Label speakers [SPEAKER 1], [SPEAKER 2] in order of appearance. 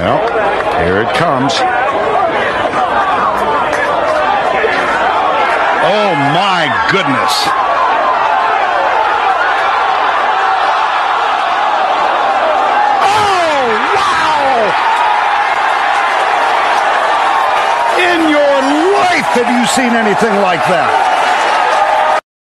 [SPEAKER 1] Well, here it comes. Oh my goodness. Oh, wow! In your life have you seen anything like that?